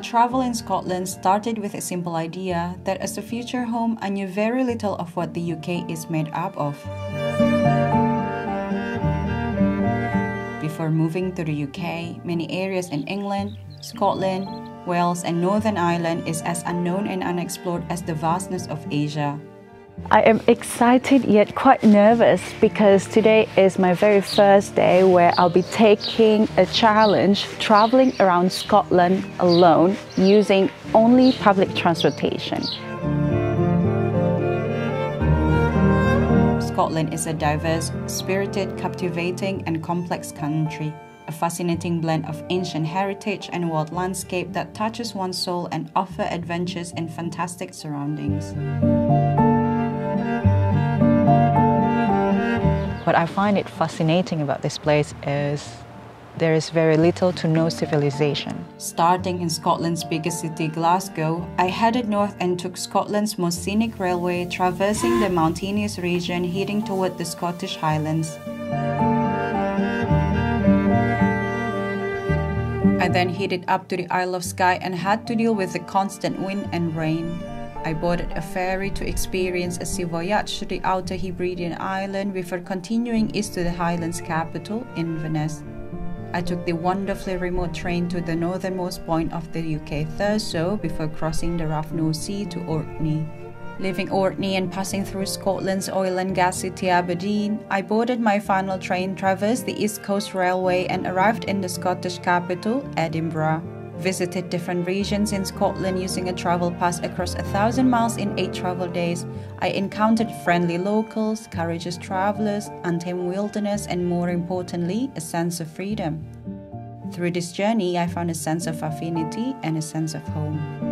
travel in Scotland started with a simple idea that as a future home, I knew very little of what the UK is made up of. Before moving to the UK, many areas in England, Scotland, Wales, and Northern Ireland is as unknown and unexplored as the vastness of Asia. I am excited yet quite nervous because today is my very first day where I'll be taking a challenge traveling around Scotland alone using only public transportation. Scotland is a diverse, spirited, captivating, and complex country. A fascinating blend of ancient heritage and wild landscape that touches one's soul and offer adventures in fantastic surroundings. What I find it fascinating about this place is there is very little to no civilization. Starting in Scotland's biggest city, Glasgow, I headed north and took Scotland's most scenic railway, traversing the mountainous region heading toward the Scottish Highlands. I then headed up to the Isle of Skye and had to deal with the constant wind and rain. I boarded a ferry to experience a sea voyage to the outer Hebridean island before continuing east to the Highlands capital, Inverness. I took the wonderfully remote train to the northernmost point of the UK Thurso before crossing the North Sea to Orkney. Leaving Orkney and passing through Scotland's oil and gas city Aberdeen, I boarded my final train, traversed the East Coast Railway, and arrived in the Scottish capital, Edinburgh visited different regions in Scotland using a travel pass across a thousand miles in eight travel days. I encountered friendly locals, courageous travelers, untamed wilderness, and more importantly, a sense of freedom. Through this journey, I found a sense of affinity and a sense of home.